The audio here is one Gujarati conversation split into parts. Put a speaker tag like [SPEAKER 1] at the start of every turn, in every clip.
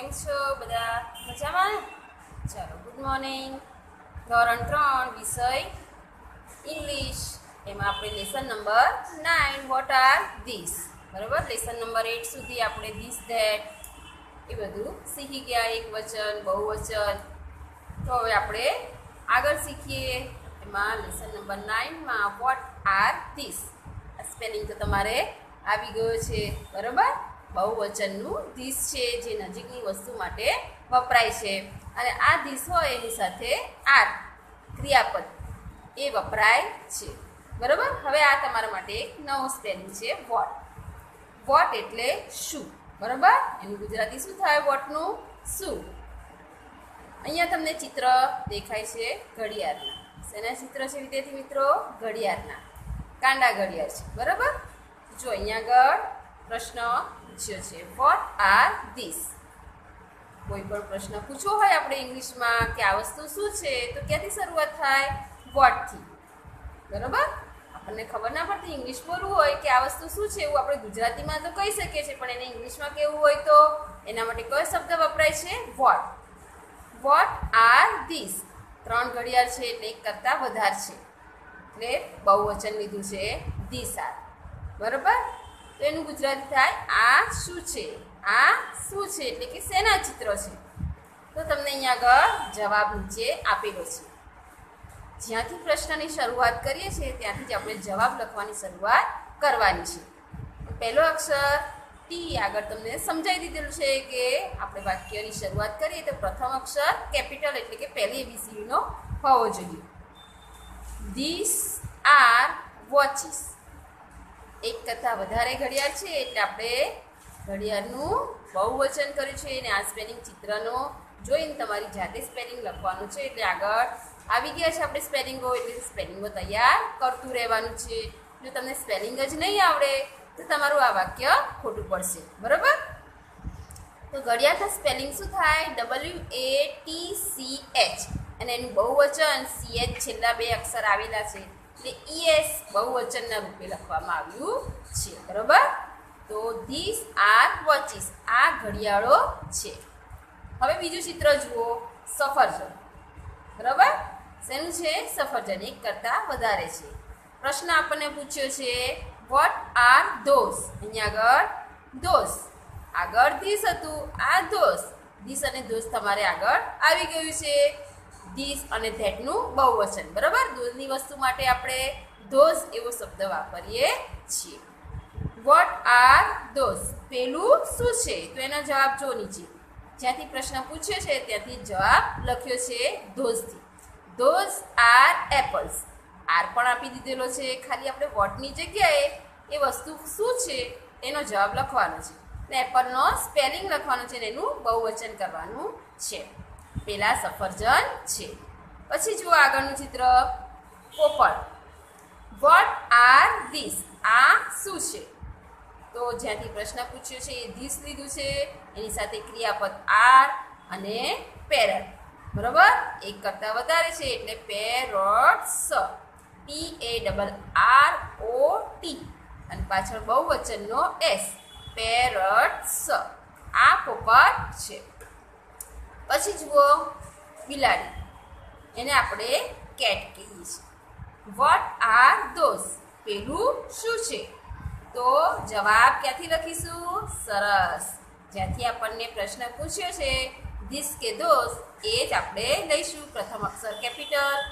[SPEAKER 1] કેમ છો બધા? મજામાં? ચાલો ગુડ મોર્નિંગ ધોરણ ત્રણ, વિષય ઇંગ્લિશ એમાં આપણે lesson number nine what are this બરાબર? લેસન નંબર એટ સુધી આપણે ધીસ ધેટ એ બધું શીખી ગયા, એક વચન, બહુવચન. તો હવે આપણે આગળ શીખીએ. એમાં લેસન નંબર નાઇનમાં વોટ આર ધીસ સ્પેલિંગ તો તમારે આવી ગયો છે. બરાબર? બહુવચનનું ધીસ છે, જે નજીકની વસ્તુ માટે વપરાય છે. અને આ ધીસ હોય એની સાથે આર, ક્રિયાપદ, એ વપરાય છે. બરાબર? હવે આ તમારા માટે એક નવો સ્પેલિંગ છે, વોટ. વોટ એટલે શું? બરાબર? એનું ગુજરાતી શું થાય વોટનું? શું? અહીંયા તમને ચિત્ર દેખાય છે ઘડિયાળના. શેના ચિત્ર છે વિદ્યાર્થી મિત્રો? ઘડિયાળના. કાંડા ઘડિયાળ છે. બરાબર? જો અહીંયા આગળ પ્રશ્ન પૂછ્યો છે. વોટ આર ધીસ કોઈ પણ પ્રશ્ન પૂછવો હોય આપણે ઇંગ્લિશમાં કે આ વસ્તુ શું છે, તો ક્યાંથી શરૂઆત થાય? વોટથી બરાબર? આપણને ખબર ના પડતી ઇંગ્લિશ બોલવું હોય કે આ વસ્તુ શું છે, એવું આપણે ગુજરાતીમાં તો કહી શકીએ છીએ, પણ એને ઇંગ્લિશમાં કેવું હોય તો એના માટે કયો શબ્દ વપરાય છે? વોટ વોટ આર ધીસ ત્રણ ઘડિયાળ છે એટલે એક કરતાં વધારે છે. એટલે બહુવચન લીધું છે. ધીસ આર બરાબર? તો એનું ગુજરાતી થાય, આ શું છે? આ શું છે? એટલે કે શેના ચિત્ર છે? તો તમને અહીંયા આગળ જવાબ નીચે આપેલો છે. જ્યાંથી પ્રશ્નની શરૂઆત કરીએ છીએ, ત્યાંથી જ આપણે જવાબ લખવાની શરૂઆત કરવાની છે. પહેલો અક્ષર ટી આગળ તમને સમજાવી દીધેલું છે કે આપણે વાક્યની શરૂઆત કરીએ તો પ્રથમ અક્ષર કેપિટલ એટલે કે પહેલી એબીસીનો હોવો જોઈએ. ધીસ આર વોચિસ એક કરતાં વધારે ઘડિયાળ છે એટલે આપણે ઘડિયાળનું બહુવચન કર્યું છે અને આ સ્પેલિંગ ચિત્રનો જોઈને તમારી જાતે સ્પેલિંગ લખવાનું છે એટલે આગળ આવી ગયા છે આપણે સ્પેલિંગો એટલે સ્પેલિંગો તૈયાર કરતું રહેવાનું છે. જો તમને સ્પેલિંગ જ નહીં આવડે, તો તમારું આ વાક્ય ખોટું પડશે. બરાબર? તો ઘડિયાળના સ્પેલિંગ શું થાય? W A T C H અને એનું બહુવચન સી એચ છેલ્લા બે અક્ષર આવેલા છે. એટલે ઈએસ બહુવચનના રૂપે લખવામાં આવ્યું છે. બરાબર? તો ધીસ આર વોચિસ આ ઘડિયાળો છે. હવે બીજું ચિત્ર જુઓ. સફરજન. બરાબર? શેનું છે? સફરજન. એક કરતાં વધારે છે. પ્રશ્ન આપણને પૂછ્યો છે વોટ આર ધોસ અહીંયા આગળ ધોસ આગળ ધીસ હતું, આ ધોસ ધીસ અને ધોસ તમારે આગળ આવી ગયું છે. ધીસ અને ધેટનું બહુવચન, બરાબર? દૂધની વસ્તુ માટે આપણે ધોઝ એવો શબ્દ વાપરીએ છીએ. What are those? પેલું શું છે? તો એનો જવાબ જો નીચે. જ્યાંથી પ્રશ્ન પૂછ્યો છે, ત્યાંથી જવાબ લખ્યો છે ધોઝથી. Those are apples. આર પણ આપી દીધેલો છે. ખાલી આપણે વોટની જગ્યાએ એ વસ્તુ શું છે એનો જવાબ લખવાનો છે. એપલનો સ્પેલિંગ લખવાનો છે ને એનું બહુવચન કરવાનું છે. પેલા સફરજન છે. પછી જુઓ આગળનું ચિત્ર. પોપળ. વોટ આર ધીસ આ શું છે? તો જ્યાંથી પ્રશ્ન પૂછ્યો છે એ ધીસ લીધું છે. એની સાથે ક્રિયાપદ આર અને પેરટ બરાબર? એક કરતાં વધારે છે એટલે parrots P A double R O T અને પાછળ બહુવચનનો એસ પેરટ્સ આ પોપટ છે. પછી જુઓ બિલાડી. એને આપણે કેટ કહીએ છીએ. વોટ આર ધોસ પેલું શું છે? તો જવાબ ક્યાંથી લખીશું? સરસ. જ્યાંથી આપણને પ્રશ્ન પૂછ્યો છે ધીસ કે ધોસ એ જ આપણે લઈશું. પ્રથમ અક્ષર કેપિટલ.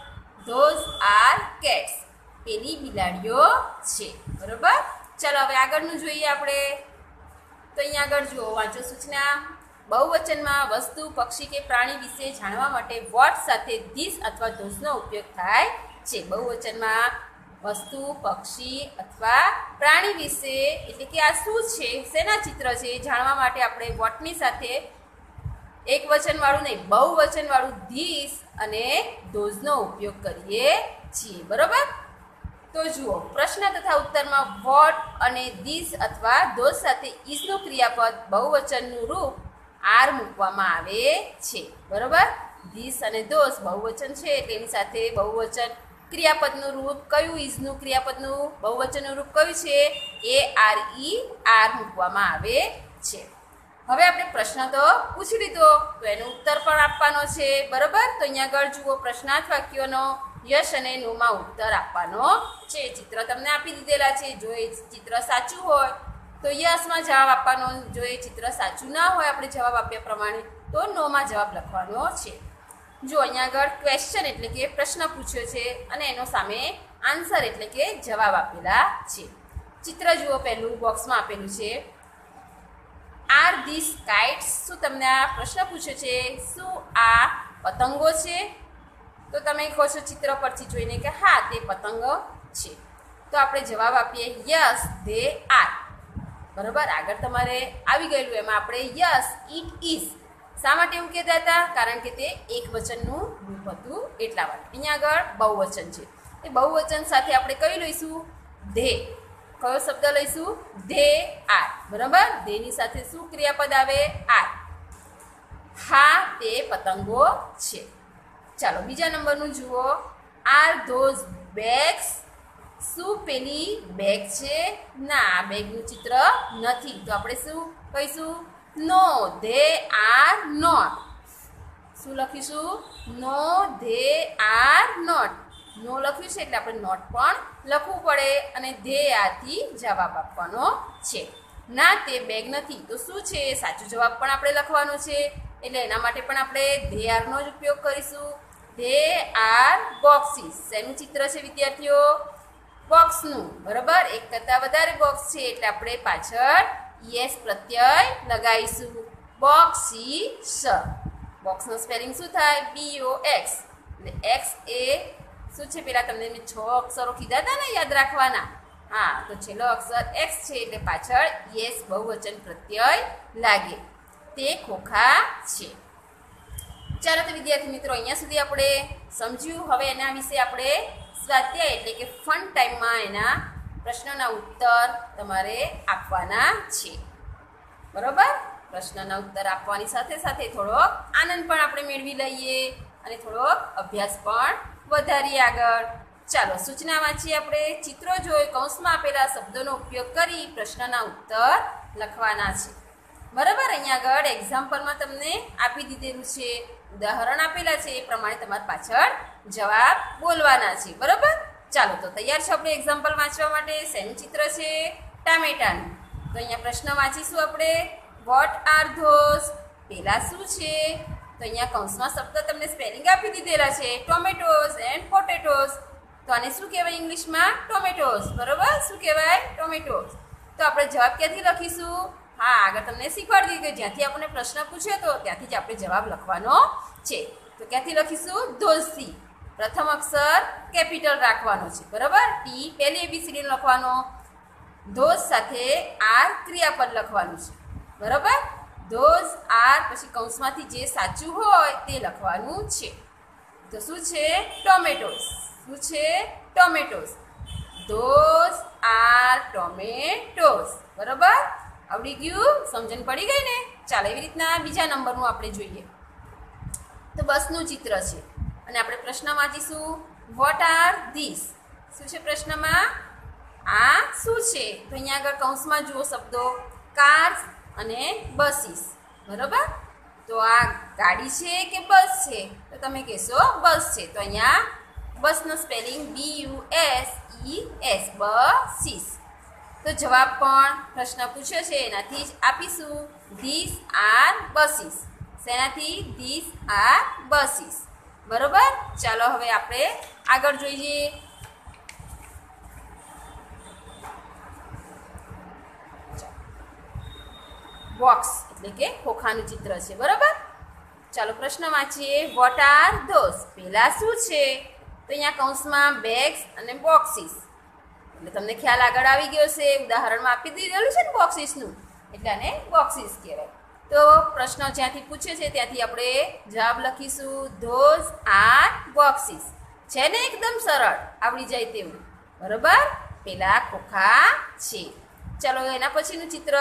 [SPEAKER 1] ધોઝ આર કેટ્સ પેલી બિલાડીઓ છે. બરોબર? ચાલો હવે આગળનું જોઈએ આપણે. તો અહીંયા આગળ જુઓ, વાંચો સૂચના. બહુવચનમાં વસ્તુ, પક્ષી કે પ્રાણી વિશે જાણવા માટે વોટ સાથે ધીસ અથવા ધોસનો ઉપયોગ થાય છે. બહુવચનમાં વસ્તુ, પક્ષી અથવા પ્રાણી વિશે એટલે કે આ શું છે, શેના ચિત્ર છે, જાણવા માટે આપણે વોટની સાથે એક વચનવાળું નહીં, બહુવચનવાળું ધીસ અને ધોઝનો ઉપયોગ કરીએ છીએ. બરોબર? તો જુઓ, પ્રશ્ન તથા ઉત્તરમાં વોટ અને ધીસ અથવા ધોઝ સાથે ઈઝનું ક્રિયાપદ બહુવચનનું રૂપ આર મૂકવામાં આવે છે. બરોબર? ધીસ અને દોષ બહુવચન છે એટલે એની સાથે બહુવચન ક્રિયાપદનું રૂપ કયું? ઇઝનું ક્રિયાપદનું બહુવચનનું રૂપ કયું છે? એ આર ઈ આર મૂકવામાં આવે છે. હવે આપણે પ્રશ્ન તો પૂછી લીધો, તો એનો ઉત્તર પણ આપવાનો છે. બરોબર? તો અહીંયા આગળ જુઓ પ્રશ્નાર્થ વાક્યોનો યશ અને નોમાં ઉત્તર આપવાનો છે. ચિત્ર તમને આપી દીધેલા છે. જો એ ચિત્ર સાચું હોય તો યસમાં જવાબ આપવાનો જો એ ચિત્ર સાચું ના હોય, આપણે જવાબ આપ્યા પ્રમાણે, તો નોમાં જવાબ લખવાનો છે. જો અહીંયા આગળ ક્વેશ્ચન એટલે કે પ્રશ્ન પૂછ્યો છે અને એનો સામે આન્સર એટલે કે જવાબ આપેલા છે. ચિત્ર જુઓ પહેલું બોક્સમાં આપેલું છે. આર ધીસ કાઇટ્સ શું તમને આ પ્રશ્ન પૂછ્યો છે? શું આ પતંગો છે? તો તમે કહો છો ચિત્ર પરથી જોઈને કે હા, તે પતંગો છે. તો આપણે જવાબ આપીએ યસ ધે આર બરોબર? આગળ તમારે આવી ગયેલું, એમાં આપણે યસ, ઇટ ઇઝ. શા માટે એવું કહેતા હતા? કારણ કે તે એક વચનનું રૂપ હતું એટલા માટે. અહીંયા આગળ બહુવચન છે. એ બહુવચન સાથે આપણે કયું લઈશું? ધે. કયો શબ્દ લઈશું? They are. બરાબર? ધેની સાથે શું ક્રિયાપદ આવે? આર. હા, તે પતંગો છે. ચાલો, બીજા નંબરનું જુઓ. આર ધોઝ બેગ્સ શું પેલી બેગ છે? ના, આ બેગનું ચિત્ર નથી. તો આપણે શું કહીશું? નો ધે આર નોટ શું લખીશું? No they are not no લખ્યું છે એટલે આપણે નોટ પણ લખવું પડે અને ધે આથી જવાબ આપવાનો છે. ના, તે બેગ નથી. તો શું છે? સાચો જવાબ પણ આપણે લખવાનો છે. એટલે એના માટે પણ આપણે ધે આરનો જ ઉપયોગ કરીશું. ધે આર બોક્સીસ શેનું ચિત્ર છે વિદ્યાર્થીઓ? બોક્સનું, બરાબર? એક કરતાં વધારે બોક્સ છે એટલે આપણે પાછળ યસ પ્રત્યય લગાવીશું. બોક્સી સ બોક્સનો સ્પેલિંગ શું થાય? બી ઓ એક્સ એટલે એક્સ એ શું છે? પેલા તમને મેં છ અક્ષરો કીધા હતા ને યાદ રાખવાના. હા, તો છેલ્લો અક્ષર એક્સ છે એટલે પાછળ યસ બહુવચન પ્રત્યય લાગે. તે ખોખા છે. ચાલો તો વિદ્યાર્થી મિત્રો, અહીંયા સુધી આપણે સમજ્યું. હવે એના વિશે આપણે સ્વાધ્યાય એટલે કે ફન ટાઈમમાં એના પ્રશ્નોના ઉત્તર તમારે આપવાના છે. બરોબર? પ્રશ્નના ઉત્તર આપવાની સાથે સાથે થોડોક આનંદ પણ આપણે મેળવી લઈએ અને થોડોક અભ્યાસ પણ વધારીએ આગળ. ચાલો, સૂચના વાંચીએ આપણે. ચિત્રો જોઈ કૌંસમાં આપેલા શબ્દોનો ઉપયોગ કરી પ્રશ્નના ઉત્તર લખવાના છે. બરાબર? અહીંયા આગળ એક્ઝામ્પલમાં તમને આપી દીધેલું છે. ઉદાહરણ આપેલા છે, એ પ્રમાણે તમારે પાછળ જવાબ બોલવાના છે. બરાબર? ચાલો, તો તૈયાર છે આપણે એક્ઝામ્પલ વાંચવા માટે. શેનું ચિત્ર છે ટામેટાનું. તો અહીંયા પ્રશ્ન વાંચીશું આપણે. વોટ આર ધોઝ પેલા શું છે? તો અહીંયા કૌંસમાં શબ્દ તમને સ્પેલિંગ આપી દીધેલા છે. ટોમેટોઝ એન્ડ પોટેટોઝ તો આને શું કહેવાય ઇંગ્લિશમાં? ટોમેટોઝ બરાબર? શું કહેવાય? ટોમેટોઝ તો આપણે જવાબ ક્યાંથી લખીશું? હા, આગળ તમને શીખવાડી દીધું કે જ્યાંથી આપણને પ્રશ્ન પૂછ્યો તો ત્યાંથી જ આપણે જવાબ લખવાનો છે. તો ક્યાંથી લખીશું? ધોલસી. પ્રથમ અક્ષર કેપિટલ રાખવાનો છે. બરાબર? ટી પહેલી એબીસીડી લખવાનો. ધોઝ સાથે આર ક્રિયાપદ લખવાનું છે. બરાબર? ધોઝ આર પછી કૌંસમાંથી જે સાચું હોય તે લખવાનું છે. તો શું છે? ટોમેટોસ શું છે? ટોમેટોસ ધોઝ આર ટોમેટોસ બરાબર? આવડી ગયું, સમજણ પડી ગઈ ને? ચાલો, એવી રીતના બીજા નંબરનું આપણે જોઈએ. તો બસનું ચિત્ર છે. અને આપણે પ્રશ્ન વાંચીશું. વોટ આર ધીસ શું છે પ્રશ્નમાં? આ શું છે? તો અહીંયા આગળ કૌંસમાં જુઓ શબ્દો. કાર્સ અને બસીસ બરોબર? તો આ ગાડી છે કે બસ છે? તો તમે કહેશો બસ છે. તો અહીંયા બસનું spelling B U S E S buses તો જવાબ પણ પ્રશ્ન પૂછ્યો છે. એનાથી જ આપીશું. This are buses. શેનાથી? This are buses. બરોબર? ચાલો હવે આપણે આગળ જોઈએ. બોક્સ, એટલે કે ખોખાનું ચિત્ર છે. બરોબર? ચાલો પ્રશ્ન વાંચીએ. વોટ આર ધોસ પહેલાં શું છે? તો અહીંયા કૌંસમાં બેગ્સ અને બોક્સીસ. એટલે તમને ખ્યાલ આગળ આવી ગયો છે ઉદાહરણમાં આપી દીધેલું છે ને બોક્સિસનું? એટલે આને બોક્સીસ કહેવાય. તો પ્રશ્ન જ્યાંથી પૂછ્યો છે, ત્યાંથી આપણે જવાબ લખીશું ધોઝ આર બોક્સિસ છે ને એકદમ સરળ, આવડી જાય તેવું. બરોબર? પેલા ખોખા છે. ચલો, એના પછીનું ચિત્ર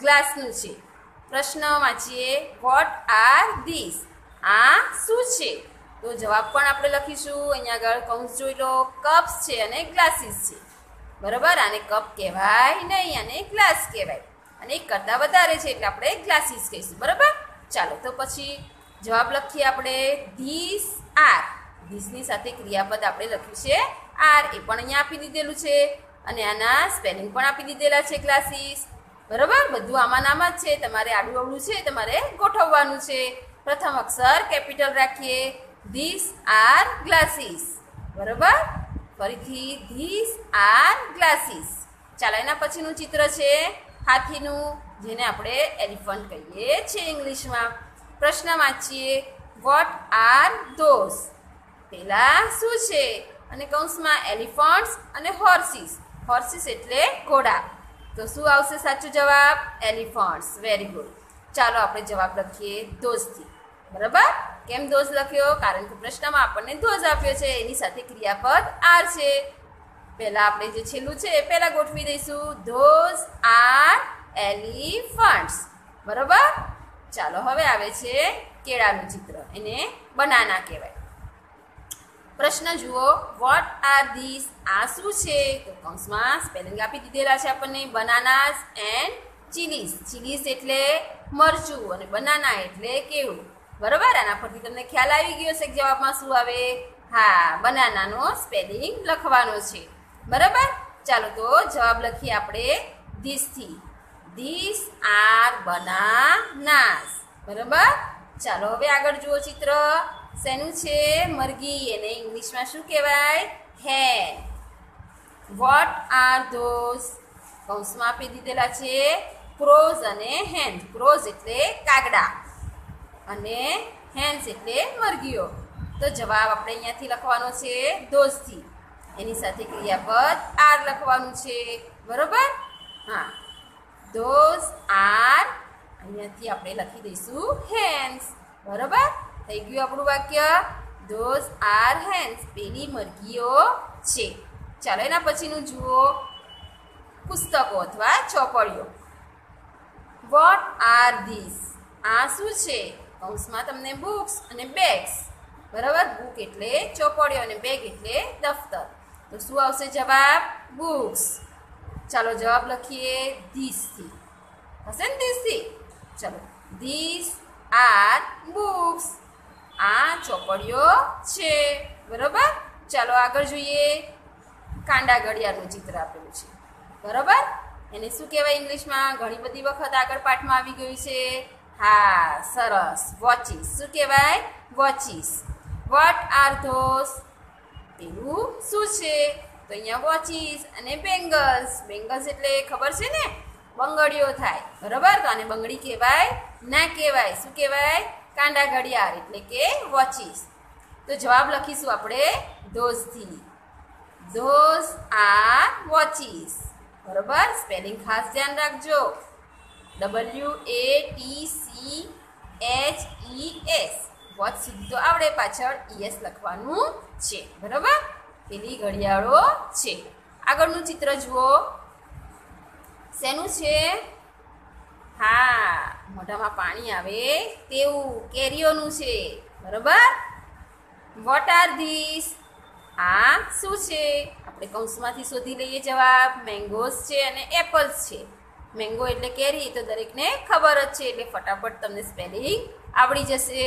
[SPEAKER 1] ગ્લાસનું છે. પ્રશ્ન વાંચીએ, વોટ આર ધીસ? આ શું છે? તો જવાબ પણ આપણે લખીશું. અહીંયા આગળ કૌંસ જોઈ લો, કપ્સ છે અને ગ્લાસીસ છે. બરોબર? આને કપ કહેવાય નહીં, આને ગ્લાસ કહેવાય. અને એક કરતાં વધારે છે એટલે આપણે ગ્લાસીસ કહીશું, બરાબર? ચાલો, તો પછી જવાબ લખીએ આપણે. This R. ધીસની સાથે ક્રિયાપદ આપણે લખ્યું છે આર. એ પણ અહીંયા આપી દીધેલું છે અને આના સ્પેલિંગ પણ આપી દીધેલા છે ક્લાસીસ બરાબર? બધું આમાં જ છે. તમારે આડું અવળું છે તમારે ગોઠવવાનું છે. પ્રથમ અક્ષર કેપિટલ રાખીએ. This are glasses. બરાબર? ફરીથી ધીસ આર ગ્લાસીસ. ચાલો, એના પછીનું ચિત્ર છે હાથીનું, જેને આપણે એલિફન્ટ કહીએ છીએ ઇંગ્લિશમાં. પ્રશ્ન વાંચીએ વોટ આર ધોઝ પેલા શું છે? અને કૌંસમાં એલિફન્ટ્સ અને હોર્સિસ. હોર્સિસ એટલે ઘોડા. તો શું આવશે સાચો જવાબ? એલિફન્ટ્સ. Very good. ચાલો, આપણે જવાબ લખીએ ધોઝથી બરાબર? કેમ ધોઝ લખ્યો? કારણ કે પ્રશ્નમાં આપણને ધોઝ આપ્યો છે. એની સાથે ક્રિયાપદ આર છે. પહેલા આપણે જે છેલ્લું છે, એ પહેલા ગોઠવી દઈશું. Those are elephants. બરાબર? ચાલો, હવે આવે છે કેળાનું ચિત્ર. એને બનાના કહેવાય. પ્રશ્ન જુઓ વોટ આર ધીસ આ શું છે? તો કૌંસમાં સ્પેલિંગ આપી દીધેલા છે આપણને બનાનાસ એન્ડ ચીલીસ ચીલીસ એટલે મરચું અને બનાના એટલે કેળું. બરાબર? આના પરથી તમને ખ્યાલ આવી ગયો છે કે જવાબમાં શું આવે? હા, બનાનાનો સ્પેલિંગ લખવાનો છે. બરાબર? ચાલો તો જવાબ લખીએ આપણે ધીસથી. This R બનાનાસ. બરાબર? ચાલો, હવે આગળ જુઓ ચિત્ર. શેનું છે? મરઘી. એને ઇંગ્લિશમાં શું કહેવાય? હે વોટ આર ધોઝ કૌંસમાં આપી દીધેલા છે. ક્રોઝ અને હેન્ડ ક્રોઝ એટલે કાગડા. અને હેન્સ એટલે મરઘીઓ. તો જવાબ આપણે અહીંયાથી લખવાનો છે ધોઝથી એની સાથે ક્રિયાપદ આર લખવાનું છે. બરોબર? હા. Those are. અહીંયાથી આપણે લખી દઈશું હેન્સ બરોબર? થઈ ગયું આપણું વાક્ય. દોસ આર હેન્સ પેલી મરઘીઓ છે. ચાલો એના પછીનું જુઓ. પુસ્તકો અથવા ચોપડીઓ. વોટ આર ધીસ આ શું છે? કૌંસમાં તમને બુક્સ અને બેગ્સ. બરાબર? બુક એટલે ચોપડીઓ અને બેગ એટલે દફતર. તો શું આવશે જવાબ? બુક્સ. ચાલો જવાબ લખીએ ધીસથી. હશે ને ધીસથી? ચલો. This are books. આ ચોપડીઓ છે. બરાબર? ચાલો આગળ જોઈએ. કાંડા ઘડિયાળનું ચિત્ર આપેલું છે. બરાબર? એને શું કહેવાય ઇંગ્લિશમાં? ઘણી બધી વખત આગળ પાઠમાં આવી ગયું છે. હા, સરસ. વોચીસ શું કહેવાય? વોચીસ વોટ આર ધોસ પેલું શું છે? તો અહીંયા વોચીસ અને બેંગલ્સ બેંગલ્સ એટલે ખબર છે ને? બંગડીઓ થાય. બરાબર? તો આને બંગડી કહેવાય, ના કહેવાય. શું કહેવાય? કાંડા ઘડિયાળ એટલે કે વોચીસ તો જવાબ લખીશું આપણે ધોઝથી ધોઝ આર વોચીસ બરોબર? સ્પેલિંગ ખાસ ધ્યાન રાખજો. W A T C H E S watch સુધી તો આવડે પાછળ ઈએસ લખવાનું છે. બરાબર? પેલી ઘડિયાળો છે. આગળનું ચિત્ર જુઓ. શેનું છે? હા, મોઢામાં પાણી આવે તેવું. કેરીઓનું છે. બરાબર? What are this? આ શું છે? આપણે કૌંસમાંથી શોધી લઈએ જવાબ. મેંગોઝ છે અને એપલ્સ છે. મેંગો એટલે કેરી, તો દરેકને ખબર જ છે એટલે ફટાફટ તમને સ્પેલિંગ આવડી જશે.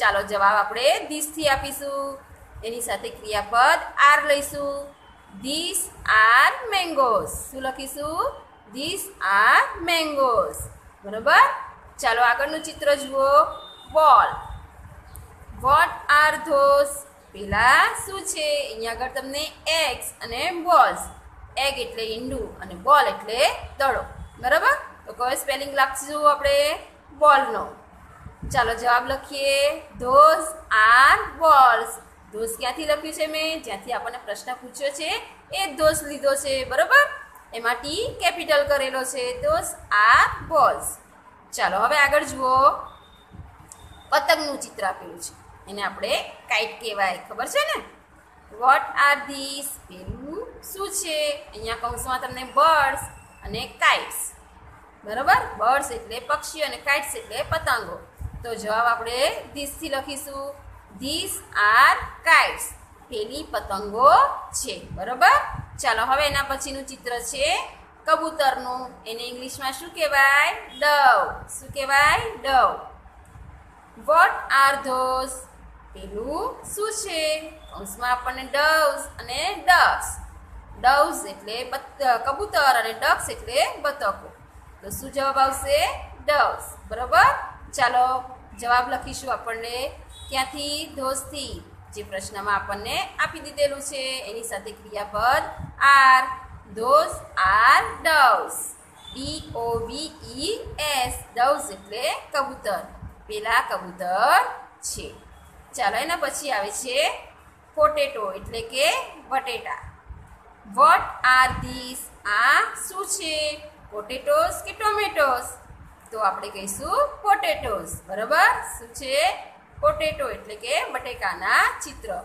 [SPEAKER 1] ચાલો જવાબ આપણે ધીસથી આપીશું. એની સાથે ક્રિયાપદ આર લઈશું. ધીસ આર મેંગોસ શું લખીશું? ધીસ આર મેંગોસ બરાબર? ચાલો આગળનું ચિત્ર જુઓ. બોલ. વોટ આર ધોસ પેલા શું છે? અહીંયા આગળ તમને એગ્સ અને બોલ્સ. એગ એટલે ઈંડું અને બોલ એટલે દડો. બરાબર? તો કયો સ્પેલિંગ લખીશું આપણે બોલનો. ચાલો જવાબ લખીએ. Those are balls. ધોઝ ક્યાંથી લખ્યું છે મેં? જ્યાંથી આપણને પ્રશ્ન પૂછ્યો છે, એ ધોઝ લીધો છે, બરાબર? એમાં ટી કેપિટલ કરેલો છે ધોઝ આર બોલ્સ. ચાલો હવે આગળ જુઓ. પતંગનું ચિત્ર આપેલું છે, એને આપણે કાઇટ કહેવાય, ખબર છે ને? વોટ આર ધીસ પેલું શું છે? અહીંયા કૌંસમાં તમને બર્ડ્સ અને કાઇટ્સ. બરાબર? બર્ડ્સ એટલે પક્ષી અને કાઇટ્સ એટલે પતંગો. તો જવાબ આપણે ધીસથી લખીશું. This are kites. પેલી પતંગો છે. બરાબર? ચાલો હવે એના પછીનું ચિત્ર છે કબૂતરનું. એને ઇંગ્લિશમાં શું કહેવાય? ડવ. શું કહેવાય? ડવ. What are those? પેલું શું છે? કૌંસમાં આપણને ડવ્સ અને ડક્સ ડવ્સ એટલે બત- કબૂતર અને ડક્સ એટલે બતકો. તો શું જવાબ આવશે? ડવ્સ બરાબર? ચાલો, જવાબ લખીશું આપણને ક્યાંથી? ધોસથી. જે પ્રશ્નમાં આપણને આપી દીધેલું છે. એની સાથે ક્રિયાપદ are. Those are doves D O V E S. Doves એટલે કબૂતર. પેલા કબૂતર છે. ચાલો, એના પછી આવે છે પોટેટો એટલે કે બટેટા. વોટ આર ધીસ આ શું છે? પોટેટોસ કે ટોમેટોસ તો આપણે કહીશું પોટેટોસ બરાબર? શું છે? પોટેટો એટલે કે બટેકાના ચિત્ર.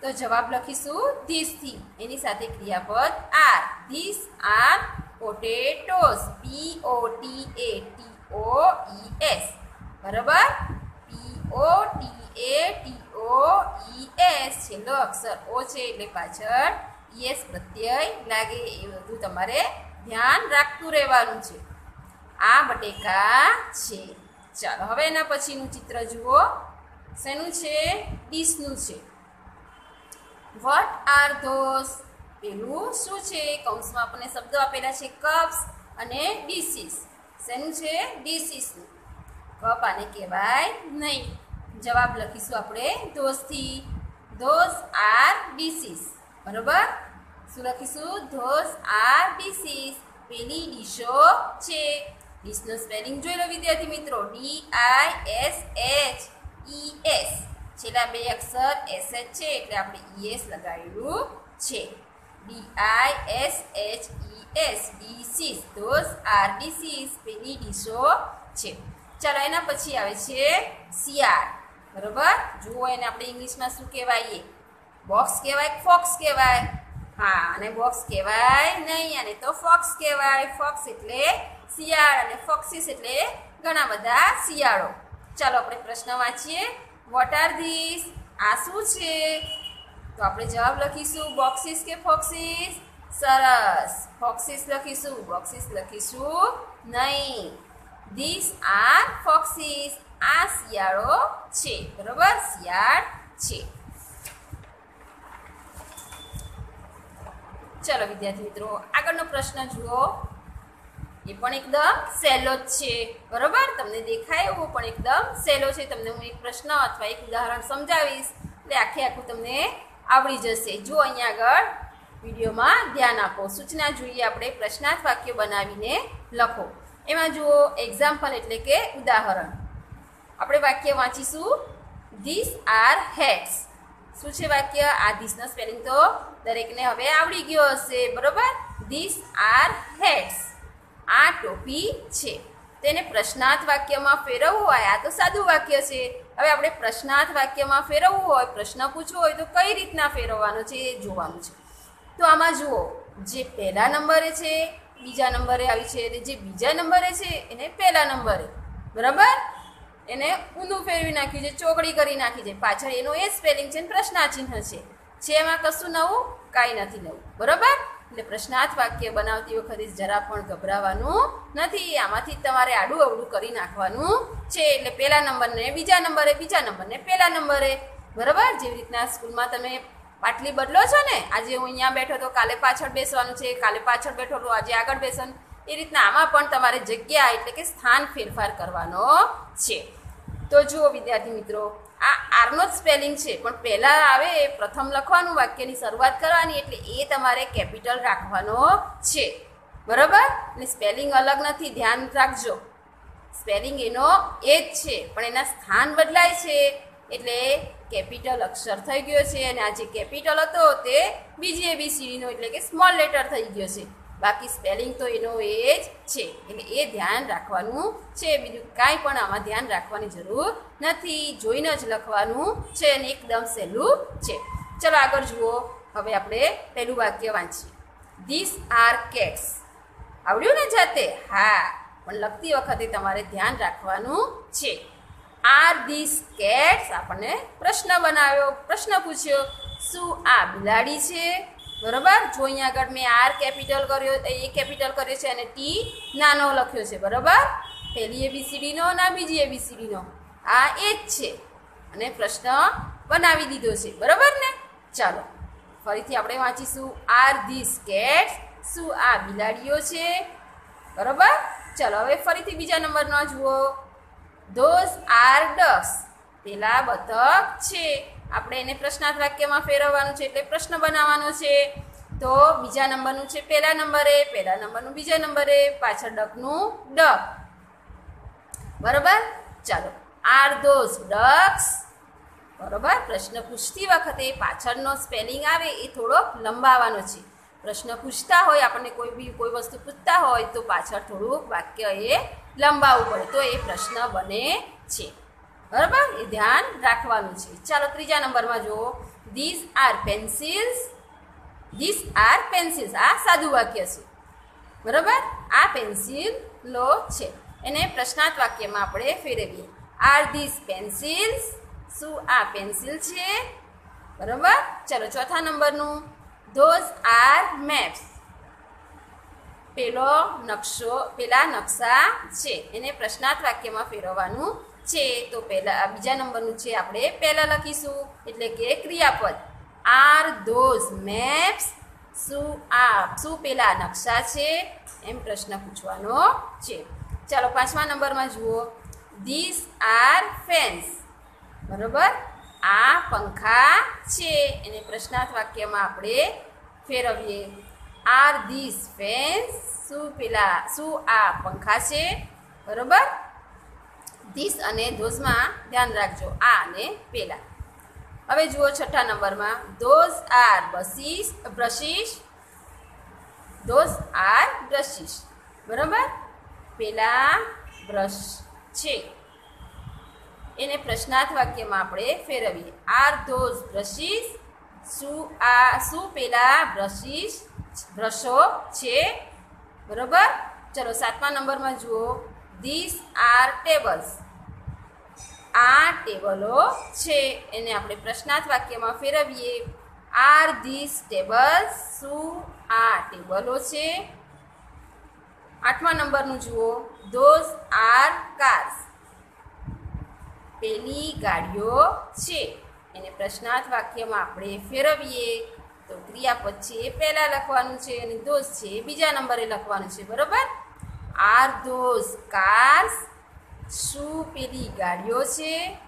[SPEAKER 1] તો જવાબ લખીશું ધીસથી એની સાથે ક્રિયાપદ are this are potatoes P O T A T O E S બરાબર? P O T A T O E S છેલ્લો અક્ષર ઓ છે એટલે પાછળ ઈએસ પ્રત્યય લાગે એ બધું તમારે ધ્યાન રાખતું રહેવાનું છે. આ બટેકા છે. ચાલો, હવે એના પછીનું ચિત્ર જુઓ. શેનું છે? ડીશનું છે. વોટ આર ધોસ પેલું શું છે? કૌંસમાં આપણને શબ્દો આપેલા છે કપ્સ અને ડીસીસ શેનું છે? ડીસીસનું કપ આને કહેવાય નહીં. જવાબ લખીશું આપણે ધોસથી ધોસ આર ડીસીસ બરોબર? શું લખીશું? ધોસ આર ડીસીસ પેલી ડીશો છે. ડીશનો સ્પેલિંગ જોઈ લો વિદ્યાર્થી મિત્રો. D I S H E S છેલ્લા બે અક્ષર એસ એચ છે એટલે આપણે ઈ એસ લગાવેલું છે. D I S H E S dishes those are dishes પેલી ડીશો છે. ચાલો એના પછી આવે છે સીઆર બરોબર? જુઓ એને આપણે ઇંગ્લિશમાં શું કહેવાય બોક્સ કહેવાય ફોક્સ કહેવાય? હા, અને બોક્સ કહેવાય નહીં, અને તો ફોક્સ કહેવાય. ફોક્સ એટલે શિયાળ, અને ફોક્સિસ એટલે ઘણા બધા શિયાળો. ચાલો આપણે પ્રશ્ન વાંચીએ. વોટ આર ધીસ આ શું છે? તો આપણે જવાબ લખીશું બોક્સિસ કે ફોક્સિસ સરસ. ફોક્સિસ લખીશું બોક્સિસ લખીશું નહીં. ધીસ આર ફોક્સિસ આ શિયાળો છે. બરોબર? શિયાળ છે. ચલો વિદ્યાર્થી મિત્રો, આગળનો પ્રશ્ન જુઓ. એ પણ એકદમ સહેલો જ છે, બરોબર? તમને દેખાય એવો પણ એકદમ સહેલો છે. તમને હું એક પ્રશ્ન અથવા એક ઉદાહરણ સમજાવીશ. એટલે આખે આખું તમને આવડી જશે. જો અહીંયા આગળ વિડીયોમાં ધ્યાન આપો. સૂચના જોઈએ આપણે, પ્રશ્નાર્થ વાક્ય બનાવીને લખો. એમાં જુઓ એક્ઝામ્પલ એટલે કે ઉદાહરણ. આપણે વાક્ય વાંચીશું. ધીસ આર હેટ્સ શું છે વાક્ય? આ ધીસનો સ્પેલિંગ તો દરેકને હવે આવડી ગયો હશે, બરોબર? ધીસ આર હેડ્સ આ ટોપી છે. તેને પ્રશ્નાર્થ વાક્યમાં ફેરવવું હોય, આ તો સાદું વાક્ય છે. હવે આપણે પ્રશ્નાર્થ વાક્યમાં ફેરવવું હોય, પ્રશ્ન પૂછવો હોય તો કઈ રીતના ફેરવવાનો છે એ જોવાનું છે. તો આમાં જુઓ, જે પહેલા નંબરે છે, બીજા નંબરે આવી છે અને જે બીજા નંબરે છે, એને પહેલા નંબરે. બરાબર? એને ઊંધું ફેરવી નાખ્યું છે, ચોકડી કરી નાખી છે. પાછળ એનો એ સ્પેલિંગ છે પ્રશ્નાચિહ્ન છે. છે એમાં કશું નવું? કાંઈ નથી નવું. બરાબર? એટલે પ્રશ્નાર્થ વાક્ય બનાવતી વખતે જરા પણ ગભરાવાનું નથી. આમાંથી તમારે આડું અવડું કરી નાખવાનું છે. એટલે પહેલા નંબરને બીજા નંબરે, બીજા નંબરને પહેલા નંબરે. બરાબર? જેવી રીતના સ્કૂલમાં તમે પાટલી બદલો છો ને? આજે હું અહીંયા બેઠો તો કાલે પાછળ બેસવાનું છે, કાલે પાછળ બેઠો તો આજે આગળ બેસવાનું. એ રીતના આમાં પણ તમારે જગ્યા એટલે કે સ્થાન ફેરફાર કરવાનો છે. તો જુઓ વિદ્યાર્થી મિત્રો, આ આરનો જ સ્પેલિંગ છે, પણ પહેલાં આવે પ્રથમ લખવાનું, વાક્યની શરૂઆત કરવાની, એટલે એ તમારે કેપિટલ રાખવાનો છે. બરાબર? એટલે સ્પેલિંગ અલગ નથી, ધ્યાન રાખજો. સ્પેલિંગ એનો એ જ છે, પણ એના સ્થાન બદલાય છે, એટલે કેપિટલ અક્ષર થઈ ગયો છે, અને આ જે કેપિટલ હતો તે બીજી એબીસીડીનો એટલે કે સ્મોલ લેટર થઈ ગયો છે. બાકી સ્પેલિંગ તો એનો એ જ છે. એટલે એ ધ્યાન રાખવાનું છે. બીજું કાંઈ પણ આમાં ધ્યાન રાખવાની જરૂર નથી. જોઈને જ લખવાનું છે અને એકદમ સહેલું છે. ચલો આગળ જુઓ. હવે આપણે પહેલું વાક્ય વાંચીએ. ધીસ આર કેટ્સ આવડ્યું ને જાતે? હા. પણ લખતી વખતે તમારે ધ્યાન રાખવાનું છે. આર ધીસ કેટ્સ આપણને પ્રશ્ન બનાવ્યો. પ્રશ્ન પૂછ્યો. શું આ બિલાડી છે? બરાબર? જો અહીંયા આગળ મેં આર કેપિટલ કર્યો, એ કેપિટલ કર્યો છે અને ટી નાનો લખ્યો છે, બરાબર? પહેલી એબીસીડીનો અને બીજી એબીસીડીનો આ એ જ છે. અને પ્રશ્ન બનાવી દીધો છે. બરાબર ને? ચાલો. ફરીથી આપણે વાંચીશું. આર ધીસ કેટ્સ શું આ બિલાડીઓ છે? બરાબર? ચાલો, હવે ફરીથી બીજા નંબરનો જુઓ. ધોઝ આર ડસ પેલા બતક છે. આપણે એને પ્રશ્નાર્થ વાક્યમાં ફેરવવાનું છે એટલે પ્રશ્ન બનાવવાનો છે. તો બીજા નંબરનું છે પહેલા નંબરે, પહેલા નંબરનું બીજા નંબરે, પાછળ ડકનું ડક બરાબર? ચાલો. Are those ducks. બરાબર? પ્રશ્ન પૂછતી વખતે પાછળનો સ્પેલિંગ આવે એ થોડોક લંબાવાનો છે. પ્રશ્ન પૂછતા હોય, આપણને કોઈ બી કોઈ વસ્તુ પૂછતા હોય તો પાછળ થોડુંક વાક્ય એ લંબાવવું પડે. તો એ પ્રશ્ન બને છે. બરાબર? એ ધ્યાન રાખવાનું છે. ચાલો ત્રીજા નંબરમાં જુઓ. This are pencils this are pencils આ સાદું વાક્ય છે. બરાબર? આ પેન્સિલ લો છે. એને પ્રશ્નાર્થ વાક્યમાં આપણે ફેરવીએ. આર ધીસ પેન્સિલ્સ શું આ પેન્સિલ છે? બરાબર? ચલો ચોથા નંબરનું. ધોઝ આર મેપ્સ પેલો નકશો, પેલા નકશા છે. એને પ્રશ્નાર્થ વાક્યમાં ફેરવવાનું છે, તો પહેલા બીજા નંબરનું છે, આપણે પહેલાં લખીશું, એટલે કે ક્રિયાપદ. આર ધોઝ મેપ્સ, શું આ, શું પેલા નકશા છે, એમ પ્રશ્ન પૂછવાનો છે. ચાલો પાંચમા નંબરમાં જુઓ. ધીસ આર ફેન્સ બરોબર? આ પંખા છે. એને પ્રશ્નાર્થ વાક્યમાં આપણે ફેરવીએ. આર ધીસ ફેન્સ શું પેલા, શું આ પંખા છે? બરોબર? ધીસ અને ધોઝમાં ધ્યાન રાખજો. આ અને પેલા. હવે જુઓ છઠ્ઠા નંબરમાં. Those are buses brushes those are brushes બરાબર? પેલા બ્રશ છે. એને પ્રશ્નાર્થ વાક્યમાં આપણે ફેરવીએ. આર ધોઝ બ્રશિસ શું આ, શું પેલા બ્રશિસ બ્રશો છે? બરોબર? ચલો સાતમા નંબરમાં જુઓ. ધીસ આર ટેબલ્સ આ ટેબલો છે. એને આપણે પ્રશ્નાર્થ વાક્યમાં ફેરવીએ. આર ધીસ ટેબલ્સ શું આ ટેબલો છે? આઠમા નંબરનું જુઓ. ધોઝ આર કાર્સ પેલી ગાડીઓ છે. એને પ્રશ્નાર્થ વાક્યમાં આપણે ફેરવીએ. તો ક્રિયાપદ છે એ પહેલાં લખવાનું છે અને દોષ છે એ બીજા નંબરે લખવાનું છે. બરોબર? આર ધોઝ કાર્સ શું પેલી ગાડીઓ છે?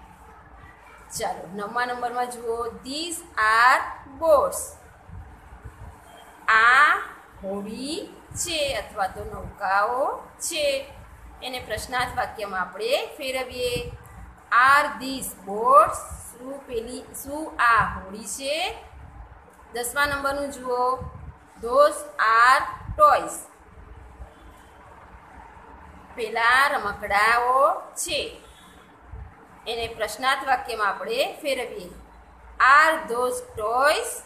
[SPEAKER 1] ચાલો નવમા નંબરમાં જુઓ. ધીસ આર બોટ્સ આ હોડી છે અથવા તો નૌકાઓ છે. એને પ્રશ્નાર્થ વાક્યમાં આપણે ફેરવીએ. આર ધીસ બોટ્સ શું પેલી, શું આ હોડી છે? દસમા નંબરનું જુઓ. ધોઝ આર ટોયસ પેલા રમકડાઓ છે. એને પ્રશ્નાર્થ વાક્યમાં આપણે ફેરવીએ. આર ધોઝ ટોયસ,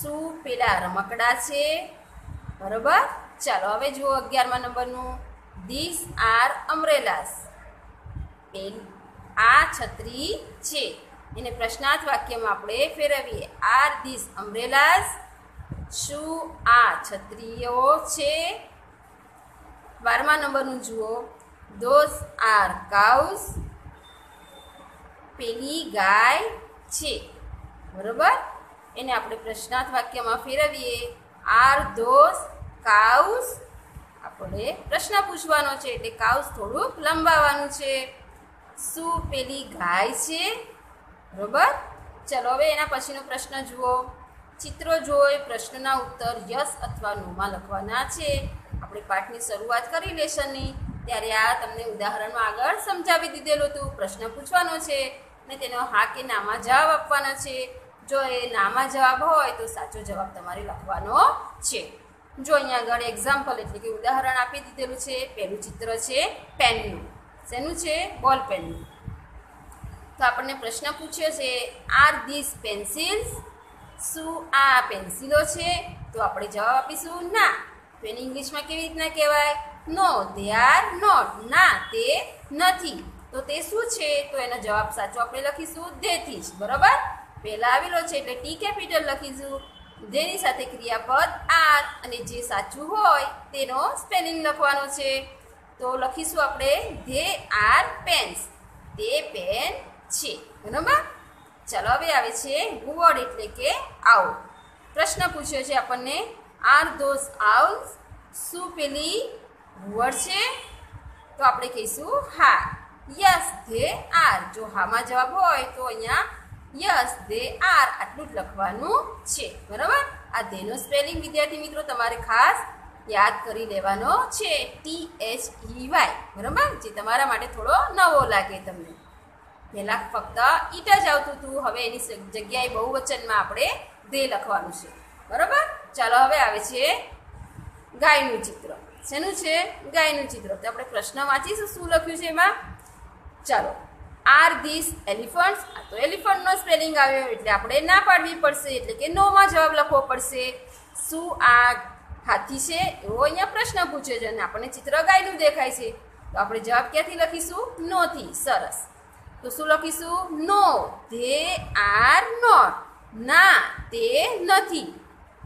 [SPEAKER 1] શું પેલા રમકડા છે? બરોબર? ચાલો, હવે જુઓ અગિયારમાં નંબરનું. ધીસ આર અમરેલાસ પેલ આ છત્રી છે. એને પ્રશ્નાર્થ વાક્યમાં આપણે ફેરવીએ. આર ધીસ અમરેલાસ શું આ છત્રીઓ છે? બારમા નંબરનું જુઓ. ધોઝ આર કાઉસ પેલી ગાય છે. બરોબર? એને આપણે પ્રશ્નાર્થ વાક્યમાં ફેરવીએ. આર ધોઝ કાઉસ આપણે પ્રશ્ન પૂછવાનો છે, એટલે કાઉસ થોડુંક લંબાવવાનું છે. શું પેલી ગાય છે? બરોબર? ચલો, હવે એના પછીનો પ્રશ્ન જુઓ. ચિત્રો જોઈ પ્રશ્નના ઉત્તર યસ અથવા નોમાં લખવાના છે. આપણે પાઠની શરૂઆત કરી લેશનની. ત્યારે આ તમને ઉદાહરણમાં આગળ સમજાવી દીધેલું હતું. પ્રશ્ન પૂછવાનો છે ને તેનો હા કે નામાં જવાબ આપવાનો છે. જો એ નામાં જવાબ હોય તો સાચો જવાબ તમારે લખવાનો છે. જો અહીંયા આગળ એક્ઝામ્પલ એટલે કે ઉદાહરણ આપી દીધેલું છે પહેલું ચિત્ર છે, પેનનું. શેનું છે? બોલ પેનનું તો આપણને પ્રશ્ન પૂછ્યો છે આર ધીસ પેન્સિલ્સ શું આ પેન્સિલો છે? તો આપણે જવાબ આપીશું, ના. તો એને ઇંગ્લિશમાં કેવી રીતના કહેવાય? નો દે આર નોટ ના, તે નથી. તો તે શું છે? તો એનો જવાબ સાચો આપણે લખીશું ધેથી જ બરાબર? પહેલાં આવેલો છે એટલે ટી કેપિટલ લખીશું. જેની સાથે ક્રિયાપદ આર અને જે સાચું હોય તેનો સ્પેલિંગ લખવાનો છે. તો લખીશું આપણે ધે આર પેન્સ તે પેન છે. બરાબર? ચાલો, હવે આવે છે ગુવડ એટલે કે આવો પ્રશ્ન પૂછ્યો છે આપણને આર ધોઝ આઉલ્સ શું પેલી ઘુવડ છે તો આપણે કહીશું હા. Yes they are. જો હામાં જવાબ હોય તો અહીંયા યસ ધે આર આટલું જ લખવાનું છે. બરાબર? આ ધેનો સ્પેલિંગ વિદ્યાર્થી મિત્રો તમારે ખાસ યાદ કરી લેવાનો છે. ટી એચ ઈ વાય બરાબર? જે તમારા માટે થોડો નવો લાગે તમને. પહેલાં ફક્ત ઈટ જ આવતું હતું. હવે એની જગ્યાએ બહુવચનમાં આપણે ધે લખવાનું છે. બરાબર? ચાલો હવે આવે છે ગાયનું ચિત્ર. શેનું છે? ગાયનું ચિત્ર. તો આપણે પ્રશ્ન વાંચીશું, શું લખ્યું છે એમાં? ચાલો. આર ધીસ એલિફન્ટ્સ આ તો એલિફન્ટનો સ્પેલિંગ આવ્યો, એટલે આપણે ના પાડવી પડશે, એટલે કે નોમાં જવાબ લખવો પડશે. શું આ હાથી છે? એવો અહીંયા પ્રશ્ન પૂછે છે અને આપણને ચિત્ર ગાયનું દેખાય છે. તો આપણે જવાબ ક્યાંથી લખીશું? નોથી સરસ. તો શું લખીશું? નો ધે આર નોટ ના, તે નથી.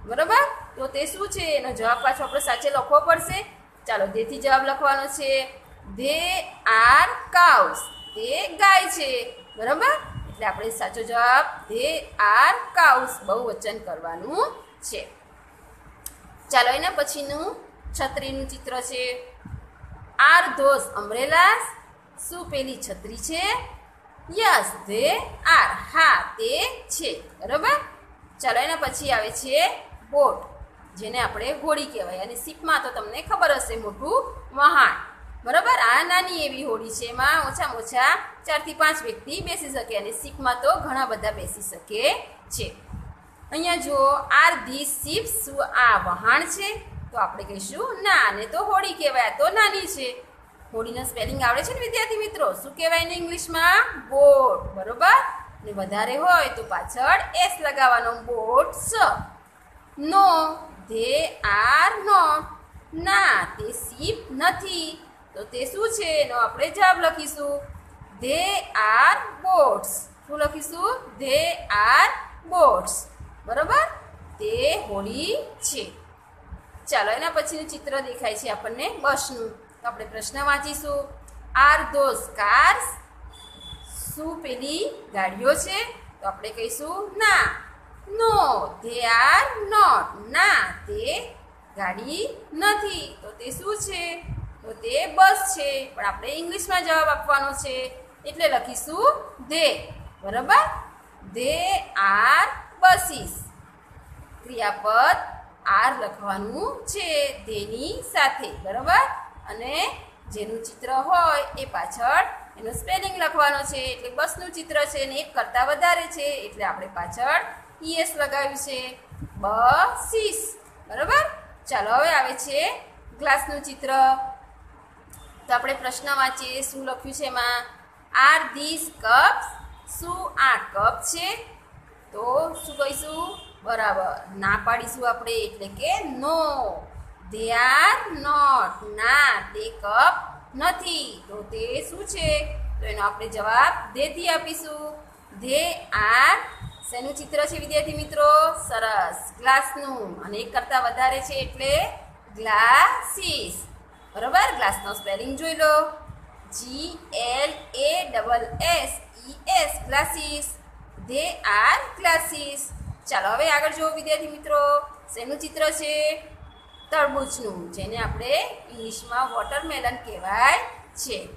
[SPEAKER 1] બરાબર? તો તે શું છે? એનો જવાબ પાછો આપણે સાચે લખવો પડશે. ચાલો તેથી જવાબ લખવાનો છે. They are cows. તે ગાય છે. બરાબર? એટલે આપણે સાચો જવાબ ધે આર કાઉસ બહુ વચન કરવાનું છે. ચાલો, એના પછીનું છત્રીનું ચિત્ર છે. Are those umbrellas. શું પેલી છત્રી છે? Yes, they are. હા, તે છે. બરાબર? ચાલો, એના પછી આવે છે બોટ, જેને આપણે હોડી કહેવાય. અને શીપમાં તો તમને ખબર હશે મોટું વહાણ. બરાબર? આ નાની એવી હોડી છે. એમાં ઓછામાં ઓછા ચારથી પાંચ વ્યક્તિ બેસી શકે અને શીપમાં તો ઘણા બધા બેસી શકે છે. અહીંયા જો આર ધી શીપ શું આ વહાણ છે? તો આપણે કહીશું ના, આને તો હોડી કહેવાય. તો નાની છે. હોડીનો સ્પેલિંગ આવડે છે ને વિદ્યાર્થી મિત્રો? શું કહેવાય ને ઇંગ્લિશમાં? બોટ. બરોબર? ને વધારે હોય તો પાછળ એસ લગાવવાનો બોટ સ. નો, ધે આર નોટ ના, તે શીપ નથી. તો તે શું છે? એનો આપણે જવાબ લખીશું. They are boats. શું લખીશું? They are boats. બરાબર? તે હોડી છે. ચાલો, એના પછીનું ચિત્ર દેખાય છે આપણને બસનું. તો આપણે પ્રશ્ન વાંચીશું. R those cars? શું પેલી ગાડીઓ છે? તો આપણે કહીશું ના. No they are not. ના, તે ગાડી નથી. તો તે શું છે? તો તે બસ છે. પણ આપણે ઇંગ્લિશમાં જવાબ આપવાનો છે. એટલે લખીશું ધે બરાબર? They are buses. ક્રિયાપદ આર લખવાનું છે ધેની સાથે. બરાબર? અને જેનું ચિત્ર હોય એ પાછળ એનું સ્પેલિંગ લખવાનો છે. એટલે બસનું ચિત્ર છે ને એક કરતાં વધારે છે. એટલે આપણે પાછળ ઈએસ લગાવ્યું છે. બસીસ. બરાબર? ચાલો, હવે આવે છે ગ્લાસનું ચિત્ર. તો આપણે પ્રશ્ન વાંચીએ, શું લખ્યું છે એમાં? આર ધીસ કપ્સ, શું આ કપ છે? તો શું કહીશું? બરાબર. ના પાડીશું આપણે, એટલે કે નો. They are not. ના તે કપ નથી. તો તે શું છે? તો એનો આપણે જવાબ ધેથી આપીશું. ધે આર શેનું ચિત્ર છે વિદ્યાર્થી મિત્રો? સરસ. ગ્લાસનું. અને એક કરતાં વધારે છે એટલે ગ્લાસીસ. બરોબર? ગ્લાસનો સ્પેલિંગ જોઈ લો. G L A double S E S glasses. They are glasses. ચાલો, હવે આગળ જુઓ વિદ્યાર્થી મિત્રો. શેનું ચિત્ર છે? તરબૂચનું, જેને આપણે ઇંગ્લિશમાં વોટરમેલન કહેવાય છે.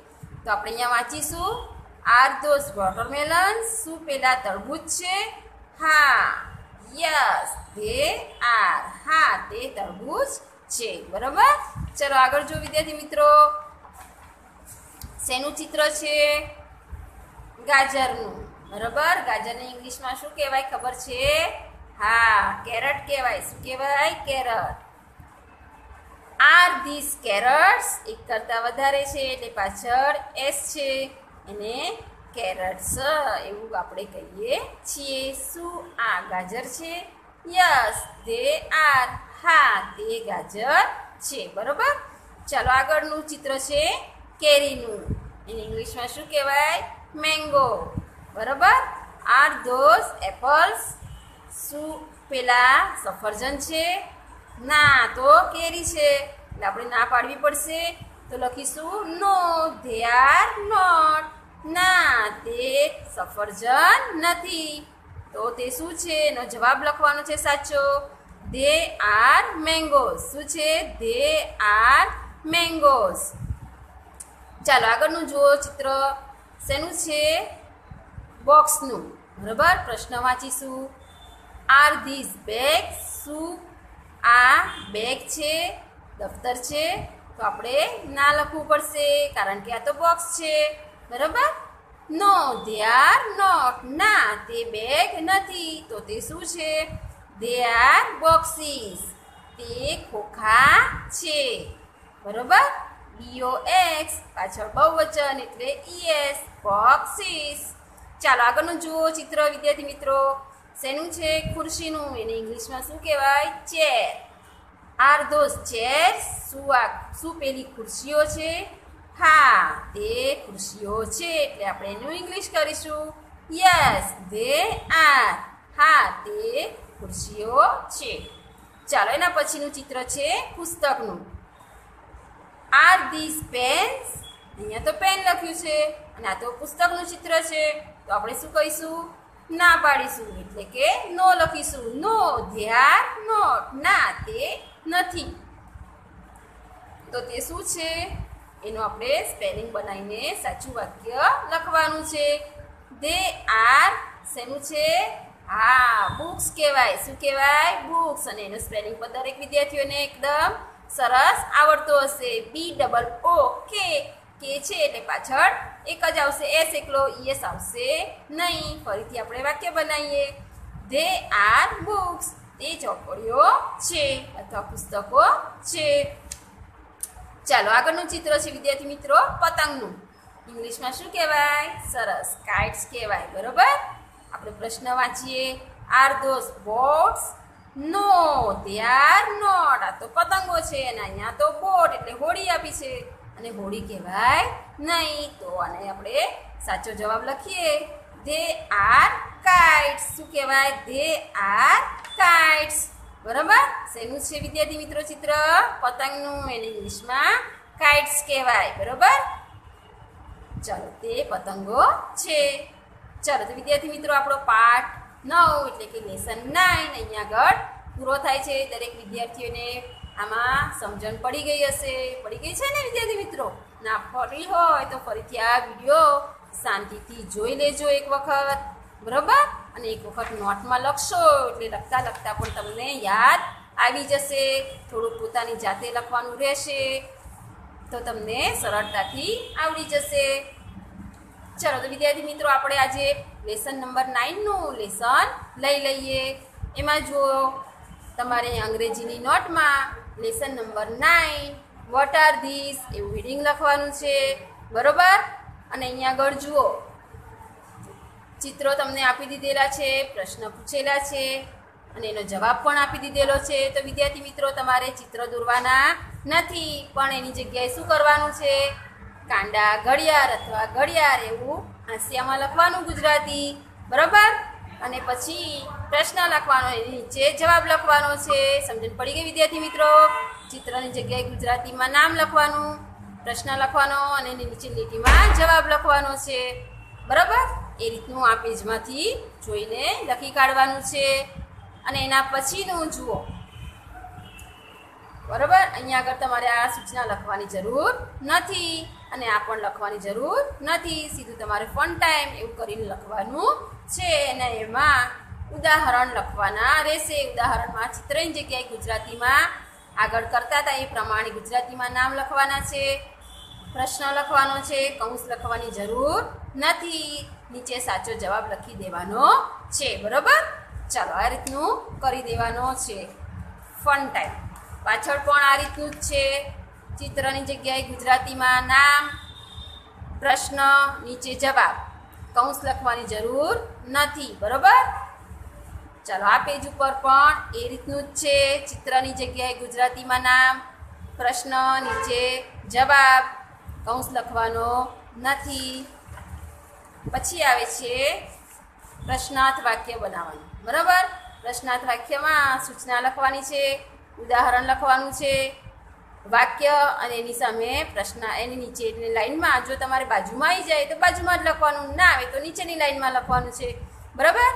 [SPEAKER 1] તો આપણે અહીંયા વાંચીશું. આર ધોઝ વોટરમેલન શું પેલા તરબૂચ છે? હા, યસ ધે આર. હા તે તરબૂચ છે. બરાબર? ચલો આગળ જો વિદ્યાર્થી મિત્રો. શેનું ચિત્ર છે? ગાજરનું. બરાબર? ગાજરને ઇંગ્લિશમાં શું કહેવાય ખબર છે? હા, કેરટ કહેવાય. શું કહેવાય? કેરટ. આર ધીસ કેરટ્સ એક કરતાં વધારે છે, એટલે પાછળ એસ છે. એને કેરટ્સ એવું આપણે કહીએ છીએ. શું આ ગાજર છે? Yes they are. હા તે ગાજર છે, બરોબર? ચાલો આગળનું ચિત્ર છે કેરીનું. એને ઇંગ્લિશમાં શું કહેવાય? મેંગો. બરોબર? Are those apples? શું પેલા સફરજન છે? ના, તો કેરી છે. એટલે આપણે ના પાડવી પડશે. તો લખીશું, નો, ધે આર નોટ. ના તે સફરજન નથી. તો તે શું છે? એનો જવાબ લખવાનો છે સાચો. They are mangoes. શું છે? They are mangoes. ચાલો, આગળનું જુઓ ચિત્ર. શેનું છે? બોક્સનું. બરાબર? પ્રશ્ન વાંચીશું. Are this bag? શું આ બેગ છે? દફતર છે? તો આપણે ના લખવું પડશે, કારણ કે આ તો બોક્સ છે. બરાબર? નો દે આર નોટ ના, તે બેગ નથી. તો તે શું છે? દે આર બોક્સીસ તે ખોખા છે. બરોબર? બીઓ એક્સ પાછળ બહુવચન એટલે ઈએસ બોક્સીસ ચાલો, આગળનું જુઓ ચિત્ર, વિદ્યાર્થી મિત્રો. શેનું છે? ખુરશીનું. એને ઇંગ્લિશમાં શું કહેવાય? ચેર આર ધોઝ ચેર શું આ, શું પેલી ખુરશીઓ છે? હા, તે ખુરશીઓ છે એટલે આપણે એનું ઇંગ્લિશ કરીશું. યસ ધે આર હા, તે ખુરશીઓ છે. ચાલો, એના પછીનું ચિત્ર છે પુસ્તકનું. આર ધીસ પેન્સ અહીંયા તો પેન લખ્યું છે અને આ તો પુસ્તકનું ચિત્ર છે. તો આપણે શું કહીશું? ના પાડીશું, એટલે કે નો લખીશું. નો ધે આર નોટ ના, તે નથી. તો તે શું છે? એનું આપણે સ્પેલિંગ બનાવીને સાચું વાક્ય લખવાનું છે. દે આર શેનું છે? હા બુક્સ કહેવાય. શું કહેવાય? બુક્સ અને એનું સ્પેલિંગ પણ દરેક વિદ્યાર્થીઓને એકદમ સરસ આવડતો હશે. બી ડબલ ઓ કે કે છે એટલે પાછળ એક જ આવશે. એસ એકલો ઈએસ આવશે નહીં. ફરીથી આપણે વાક્ય બનાવીએ. ધે આર બુક્સ તે ચોપડીઓ છે અથવા પુસ્તકો છે. ચાલો, આગળનું ચિત્ર છે, વિદ્યાર્થી મિત્રો, પતંગનું. ઇંગ્લિશમાં શું કહેવાય? સરસ. કાઇટ્સ કહેવાય, બરોબર? આપણે પ્રશ્ન વાંચીએ. Are those boats no they are not આ તો પતંગો છે, અને અહીંયા તો બોટ એટલે હોડી આપી છે. અને હોડી કહેવાય નહીં તો આને આપણે સાચો જવાબ લખીએ. ધે આર કાઇટ્સ શું કહેવાય? ધે આર કાઇટ્સ બરાબર? શેનું છે વિદ્યાર્થી મિત્રો ચિત્ર? પતંગનું એને ઇંગ્લિશમાં કાઇટ્સ કહેવાય, બરાબર? ચાલો, તે પતંગો છે. ચાલો, તો વિદ્યાર્થી મિત્રો, આપણો પાઠ નવ, એટલે કે લેસન નાઇન અહીંયા આગળ પૂરો થાય છે. દરેક વિદ્યાર્થીઓને આમાં સમજણ પડી ગઈ હશે. પડી ગઈ છે ને, વિદ્યાર્થી મિત્રો? ના, પડી હોય તો ફરીથી આ વીડિયો શાંતિથી જોઈ લેજો એક વખત. બરાબર? અને એક વખત નોટમાં લખશો એટલે લખતા લખતા પણ તમને યાદ આવી જશે. થોડુંક પોતાની જાતે લખવાનું રહેશે. તો તમને સરળતાથી આવડી જશે. ચલો, તો વિદ્યાર્થી મિત્રો, આપણે આજે લેસન નંબર નાઇનનું લેસન લઈ લઈએ. એમાં જુઓ, તમારે અંગ્રેજીની નોટમાં lesson number nine what are this એવું હિડિંગ લખવાનું છે. બરોબર? અને અહીંયા આગળ જુઓ ચિત્રો તમને આપી દીધેલા છે, પ્રશ્ન પૂછેલા છે, અને એનો જવાબ પણ આપી દીધેલો છે. તો વિદ્યાર્થી મિત્રો, તમારે ચિત્ર દોરવાના નથી, પણ એની જગ્યાએ શું કરવાનું છે? કાંડા ઘડિયાળ અથવા ઘડિયાળ એવું હાંસિયામાં લખવાનું ગુજરાતી, બરાબર? અને પછી પ્રશ્ન લખવાનો, એની નીચે જવાબ લખવાનો છે. સમજણ પડી ગઈ વિદ્યાર્થી મિત્રો? ચિત્રની જગ્યાએ ગુજરાતીમાં નામ લખવાનું, પ્રશ્ન લખવાનો, અને એની નીચે લીટીમાં જવાબ લખવાનો છે. બરાબર? એ રીતનું આ પેજમાંથી જોઈને લખી કાઢવાનું છે. અને એના પછીનું જુઓ. બરાબર? અહીંયા આગળ તમારે આ સૂચના લખવાની જરૂર નથી અને આ પણ લખવાની જરૂર નથી. સીધું તમારે ફન ટાઈમ એવું કરીને લખવાનું છે. અને એમાં ઉદાહરણ લખવાના રહેશે. ઉદાહરણમાં ચિત્રની જગ્યાએ ગુજરાતીમાં આગળ કરતા હતા. એ પ્રમાણે ગુજરાતીમાં નામ લખવાના છે. પ્રશ્ન લખવાનો છે. કૌંસ લખવાની જરૂર નથી. નીચે સાચો જવાબ લખી દેવાનો છે, બરાબર? ચાલો, આ રીતનું કરી દેવાનો છે. ફન ટાઈમ પાછળ પણ આ રીતનું જ છે. ચિત્રની જગ્યાએ ગુજરાતીમાં નામ, પ્રશ્ન, નીચે જવાબ. કૌંસ લખવાની જરૂર નથી, બરાબર? ચાલો, આ પેજ ઉપર પણ એ રીતનું જ છે. ચિત્રની જગ્યાએ ગુજરાતીમાં નામ, પ્રશ્ન, નીચે જવાબ. કૌંસ લખવાનો નથી. પછી આવે છે પ્રશ્નાર્થ વાક્ય બનાવવાનું. બરાબર? પ્રશ્નાર્થ વાક્યમાં સૂચના લખવાની છે, ઉદાહરણ લખવાનું છે, વાક્ય અને એની સામે પ્રશ્ન, એની નીચે એટલે લાઈનમાં જો તમારે બાજુમાં આવી જાય તો બાજુમાં જ લખવાનું, ના આવે તો નીચેની લાઈનમાં લખવાનું છે. બરાબર?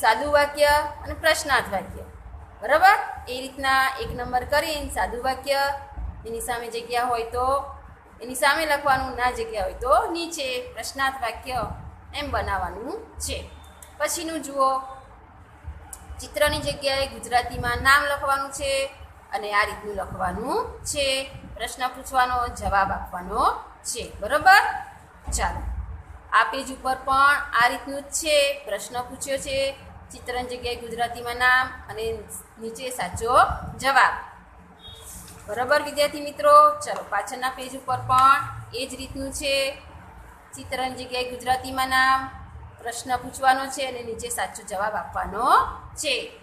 [SPEAKER 1] સાદું વાક્ય અને પ્રશ્નાર્થ વાક્ય. બરાબર? એ રીતના એક નંબર કરીને સાદું વાક્ય, એની સામે જગ્યા હોય તો એની સામે લખવાનું ના જગ્યા હોય તો નીચે પ્રશ્નાર્થ વાક્ય એમ બનાવવાનું છે. પછીનું જુઓ. ચિત્રની જગ્યાએ ગુજરાતીમાં નામ લખવાનું છે અને આ રીતનું લખવાનું છે. પ્રશ્ન પૂછવાનો, જવાબ આપવાનો છે. બરોબર? ચાલો. આ પેજ ઉપર પણ આ રીતનું જ છે. પ્રશ્ન પૂછ્યો છે. ચિત્રની જગ્યાએ ગુજરાતીમાં નામ અને નીચે સાચો જવાબ. બરાબર, વિદ્યાર્થી મિત્રો? ચલો, પાછળના પેજ ઉપર પણ એ જ રીતનું છે. ચિત્રની જગ્યાએ ગુજરાતીમાં નામ, પ્રશ્ન પૂછવાનો છે અને નીચે સાચો જવાબ આપવાનો છે.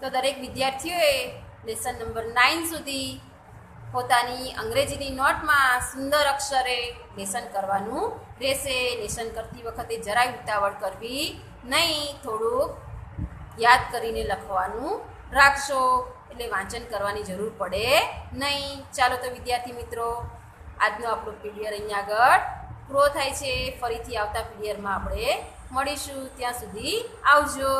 [SPEAKER 1] તો દરેક વિદ્યાર્થીઓએ લેસન નંબર નાઇન સુધી પોતાની અંગ્રેજીની નોટમાં સુંદર અક્ષરે લેસન કરવાનું રહેશે. લેસન કરતી વખતે જરાય ઉતાવળ કરવી નહીં. થોડુંક યાદ કરીને લખવાનું રાખશો. એટલે વાંચન કરવાની જરૂર પડે નહીં. ચાલો તો વિદ્યાર્થી મિત્રો, આજનો આપણો પીડિયર અહીંયા આગળ પૂરો થાય છે. ફરીથી આવતા પીડિયરમાં આપણે મળીશું. ત્યાં સુધી આવજો.